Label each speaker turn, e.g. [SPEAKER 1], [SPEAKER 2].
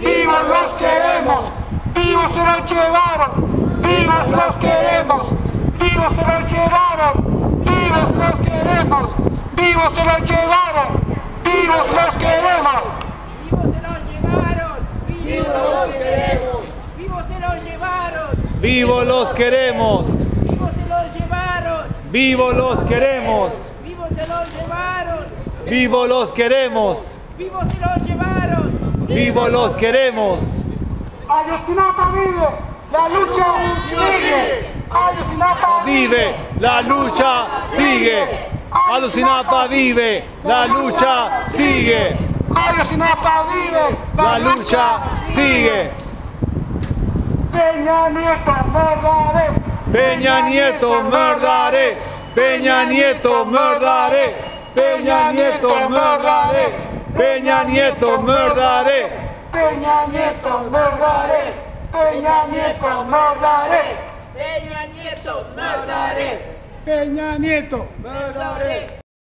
[SPEAKER 1] vivos los queremos, vivos se los llevaron, vivos los queremos, vivos se los llevaron, vivos los queremos, vivos se los llevaron, vivos los queremos.
[SPEAKER 2] Vivos se los llevaron, vivos los queremos. Vivos se los llevaron,
[SPEAKER 3] Vivos los queremos,
[SPEAKER 2] vivos se los llevaron,
[SPEAKER 3] vivos los queremos,
[SPEAKER 2] vivos se los llevaron,
[SPEAKER 3] vivos los queremos,
[SPEAKER 2] vivos se los llevaron.
[SPEAKER 3] Los queremos.
[SPEAKER 1] Ayotzinapa vive, la lucha sigue. Ayotzinapa
[SPEAKER 3] Vive, la lucha sigue. Alucinapa vive, la lucha sigue.
[SPEAKER 1] Ayotzinapa vive,
[SPEAKER 3] La lucha sigue.
[SPEAKER 1] Peña Nieto, mordaré.
[SPEAKER 3] Peña Nieto murdaré, Peña Nieto murdaré, Peña Nieto murdaré, Peña Nieto murdaré.
[SPEAKER 1] Peña Nieto, mordaré. Peña Nieto, mordaré.
[SPEAKER 2] Peña Nieto, murdaré,
[SPEAKER 1] Peña Nieto,
[SPEAKER 2] murdaré.